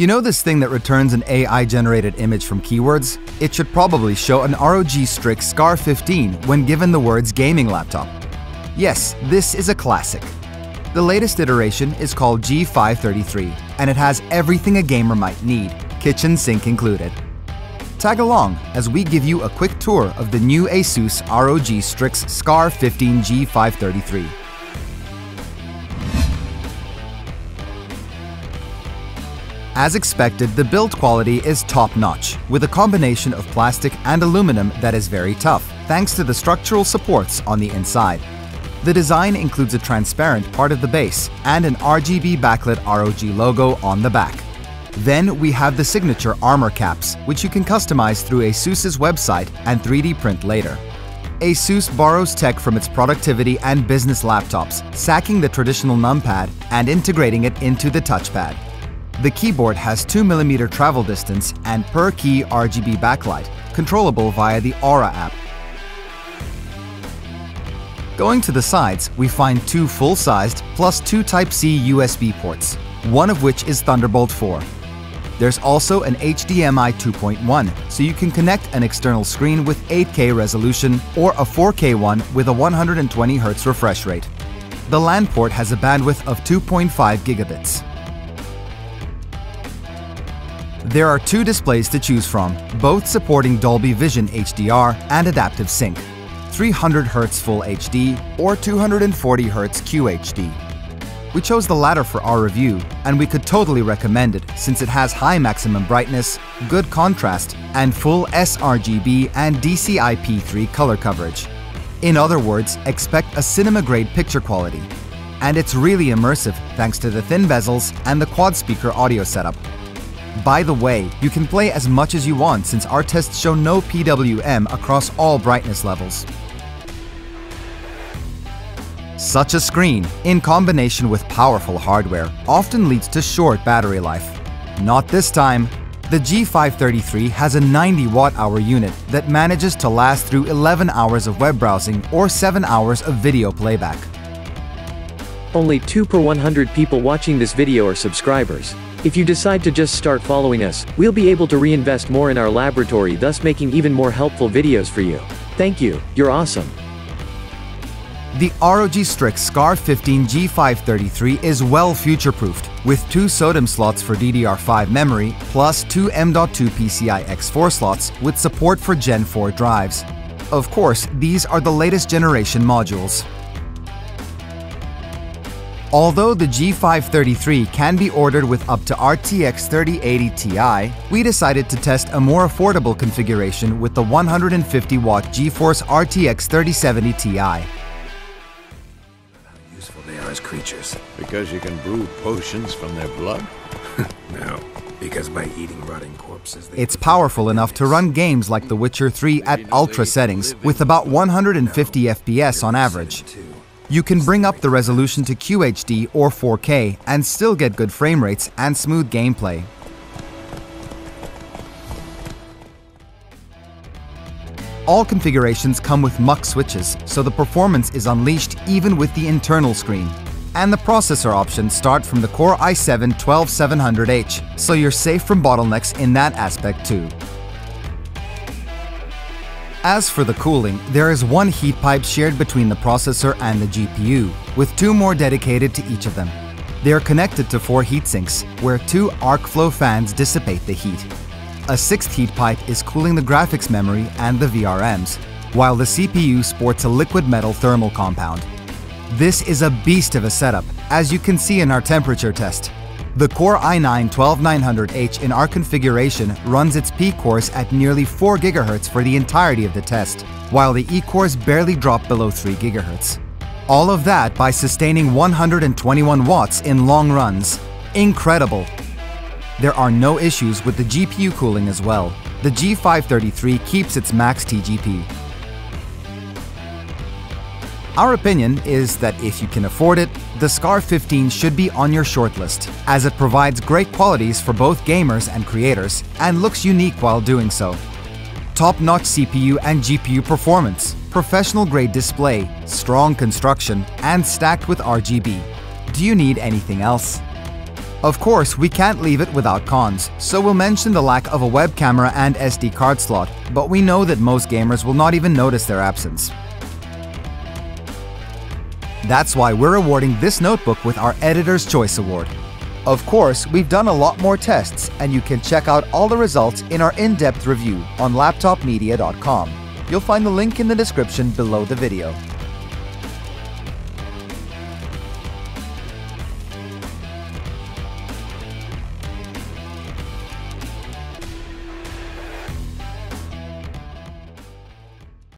You know this thing that returns an AI-generated image from keywords? It should probably show an ROG Strix SCAR 15 when given the words gaming laptop. Yes, this is a classic. The latest iteration is called G533, and it has everything a gamer might need, kitchen sink included. Tag along as we give you a quick tour of the new ASUS ROG Strix SCAR 15 G533. As expected, the build quality is top-notch, with a combination of plastic and aluminum that is very tough, thanks to the structural supports on the inside. The design includes a transparent part of the base and an RGB backlit ROG logo on the back. Then we have the signature armor caps, which you can customize through ASUS's website and 3D print later. ASUS borrows tech from its productivity and business laptops, sacking the traditional numpad and integrating it into the touchpad. The keyboard has 2mm travel distance and per key RGB backlight, controllable via the Aura app. Going to the sides, we find two full-sized plus two Type-C USB ports, one of which is Thunderbolt 4. There's also an HDMI 2.1, so you can connect an external screen with 8K resolution or a 4K one with a 120Hz refresh rate. The LAN port has a bandwidth of 2.5 gigabits. There are two displays to choose from, both supporting Dolby Vision HDR and Adaptive Sync, 300Hz Full HD or 240Hz QHD. We chose the latter for our review, and we could totally recommend it since it has high maximum brightness, good contrast, and full sRGB and DCI-P3 color coverage. In other words, expect a cinema-grade picture quality. And it's really immersive thanks to the thin bezels and the quad-speaker audio setup, by the way, you can play as much as you want since our tests show no PWM across all brightness levels. Such a screen, in combination with powerful hardware, often leads to short battery life. Not this time. The G533 has a 90 watt-hour unit that manages to last through 11 hours of web browsing or 7 hours of video playback. Only 2 per 100 people watching this video are subscribers. If you decide to just start following us, we'll be able to reinvest more in our laboratory thus making even more helpful videos for you. Thank you, you're awesome. The ROG Strix SCAR 15 G533 is well future-proofed, with two SODIMM slots for DDR5 memory, plus two M.2 PCI X4 slots with support for Gen 4 drives. Of course, these are the latest generation modules. Although the G533 can be ordered with up to RTX 3080 Ti, we decided to test a more affordable configuration with the 150-watt GeForce RTX 3070 Ti. useful they are as creatures. Because you can brew potions from their blood? no, because by eating rotting corpses, they It's powerful enough to run games like The Witcher 3 at ultra settings with about 150 FPS on average. You can bring up the resolution to QHD or 4K and still get good frame rates and smooth gameplay. All configurations come with MUX switches, so the performance is unleashed even with the internal screen. And the processor options start from the Core i7-12700H, so you're safe from bottlenecks in that aspect too. As for the cooling, there is one heat pipe shared between the processor and the GPU, with two more dedicated to each of them. They are connected to four heat sinks, where two arc flow fans dissipate the heat. A sixth heat pipe is cooling the graphics memory and the VRMs, while the CPU sports a liquid metal thermal compound. This is a beast of a setup, as you can see in our temperature test. The Core i9-12900H in our configuration runs its P cores at nearly 4 GHz for the entirety of the test, while the E cores barely drop below 3 GHz. All of that by sustaining 121 watts in long runs. Incredible! There are no issues with the GPU cooling as well. The G533 keeps its max TGP. Our opinion is that if you can afford it, the SCAR 15 should be on your shortlist, as it provides great qualities for both gamers and creators, and looks unique while doing so. Top-notch CPU and GPU performance, professional-grade display, strong construction, and stacked with RGB. Do you need anything else? Of course, we can't leave it without cons, so we'll mention the lack of a web camera and SD card slot, but we know that most gamers will not even notice their absence. That's why we're awarding this notebook with our Editor's Choice Award. Of course, we've done a lot more tests, and you can check out all the results in our in-depth review on laptopmedia.com. You'll find the link in the description below the video.